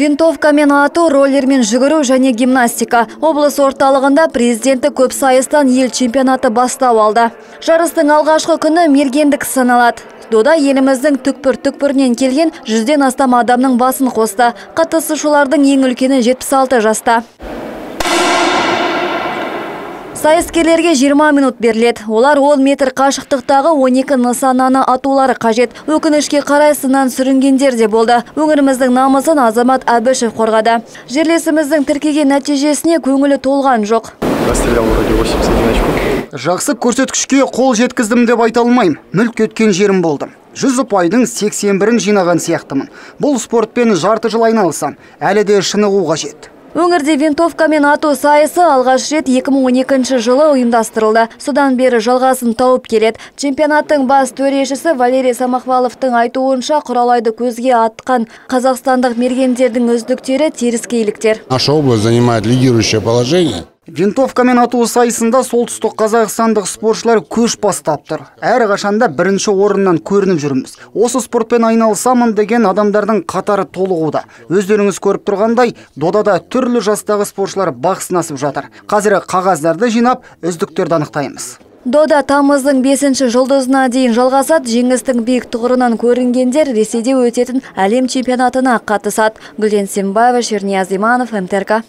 Винтовкамен ату, роллермен жүгіру және гимнастика. Облыс орталығында президенті көп сайыстан ел чемпионаты бастау алды. Жарыстың алғашқы күні мергендік саналады. Дода еліміздің түкпір-түкпірінен келген жүзден астам адамның басын қосты. Қатысушылардың ең үлкені 76 жаста. Сайыскерлерге 20 минут беріледі. Олар 10 метр қашықтықтағы 12 нысананы атулары қажет. Өкінішке қарай сыннан сүрінгендер де болды. Өңіріміздің намысын Азамат Әбішев қорғады. Жерлесіміздің тіркеген нәтижесіне көңілі толған жоқ. Расстрелял вроде 81 очко. Жақсы көрсеткішке қол жеткіздім деп айта алмаймын. Мүлт кеткен жерім болды. Жүз ұпайдың 81-ін жинаған сияқтымын. Бұл спортпен жарты жыл айналысам. Әлі де шынығу қажет. Өңірде винтовкамен ату сайысы алғаш рет 2012 жылы ұйымдастырылды. Содан бері жалғасын тауып келеді. Чемпионаттың бас төрешісі Валерий Самахваловтың айтуынша құралайды көзге атқан қазақстандық мергендердің үздіктері теріскейліктер. Наша область занимает лидирующее положение. Винтовкамен ату сайысында солтүстік қазақстандық спортшылар көш бастап тұр. Әр қашанда бірінші орыннан көрініп жүрміз. Осы спортпен айналысамын деген адамдардың қатары толығуда. Өздеріңіз көріп тұрғандай, додада түрлі жастағы спортшылар бақ сынасып жатыр. Қазір қағаздарды жинап, үздіктерді анықтаймыз. Дода тамыздың 5 жұлдызына дейін жалғасады. Жеңістің биік тұғырынан көрінгендер Ресейде өтетін әлем чемпионатына қатысады. Гүлден Сембаева, Шернияз Иманов, МТРК.